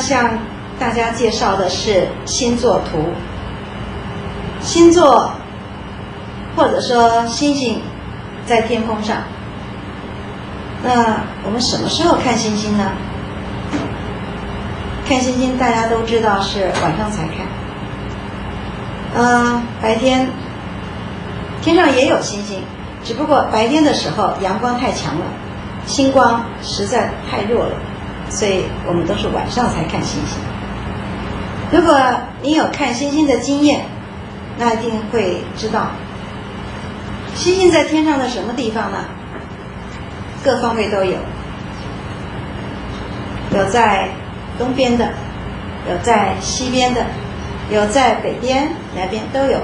向大家介绍的是星座图。星座，或者说星星，在天空上。那我们什么时候看星星呢？看星星，大家都知道是晚上才看。嗯，白天天上也有星星，只不过白天的时候阳光太强了，星光实在太弱了，所以我们都是晚上才看星星。如果你有看星星的经验，那一定会知道，星星在天上的什么地方呢？各方位都有，有在东边的，有在西边的，有在北边、南边都有，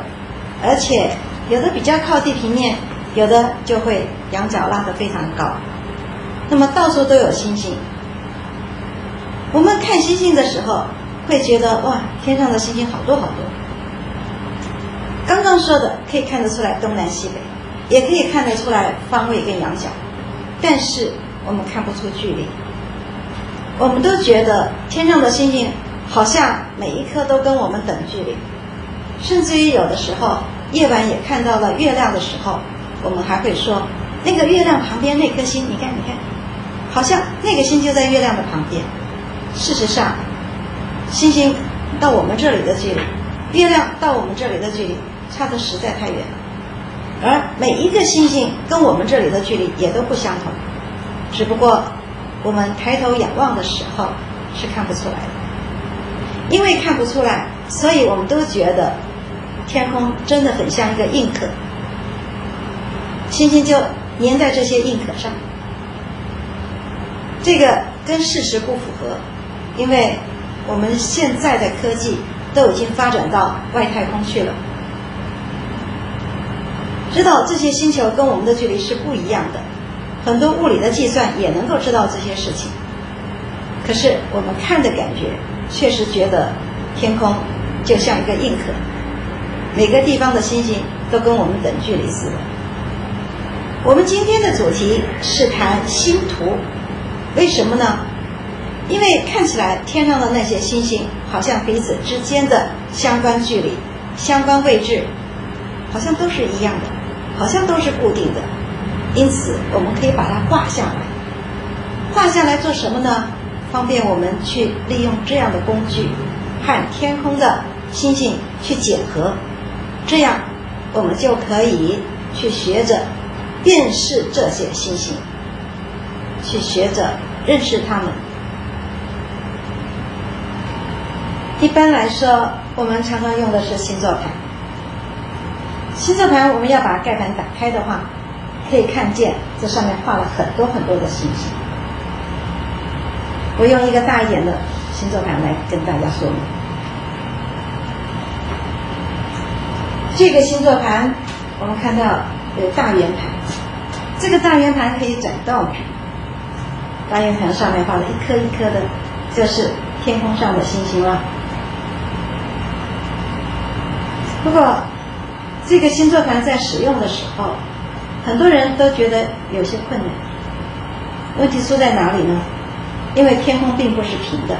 而且有的比较靠地平面，有的就会仰角拉得非常高。那么到处都有星星。我们看星星的时候，会觉得哇，天上的星星好多好多。刚刚说的可以看得出来东南西北，也可以看得出来方位跟仰角。但是我们看不出距离，我们都觉得天上的星星好像每一颗都跟我们等距离，甚至于有的时候夜晚也看到了月亮的时候，我们还会说那个月亮旁边那颗星，你看你看，好像那个星就在月亮的旁边。事实上，星星到我们这里的距离，月亮到我们这里的距离差的实在太远。而每一个星星跟我们这里的距离也都不相同，只不过我们抬头仰望的时候是看不出来的。因为看不出来，所以我们都觉得天空真的很像一个硬壳，星星就粘在这些硬壳上。这个跟事实不符合，因为我们现在的科技都已经发展到外太空去了。知道这些星球跟我们的距离是不一样的，很多物理的计算也能够知道这些事情。可是我们看的感觉，确实觉得天空就像一个硬壳，每个地方的星星都跟我们等距离似的。我们今天的主题是谈星图，为什么呢？因为看起来天上的那些星星，好像彼此之间的相关距离、相关位置，好像都是一样的。好像都是固定的，因此我们可以把它画下来。画下来做什么呢？方便我们去利用这样的工具和天空的星星去检核，这样我们就可以去学着辨识这些星星，去学着认识它们。一般来说，我们常常用的是星座盘。星座盘，我们要把盖盘打开的话，可以看见这上面画了很多很多的星星。我用一个大一点的星座盘来跟大家说明。这个星座盘，我们看到有大圆盘，这个大圆盘可以转动。大圆盘上面画了一颗一颗的，这是天空上的星星了。不过。这个星座盘在使用的时候，很多人都觉得有些困难。问题出在哪里呢？因为天空并不是平的。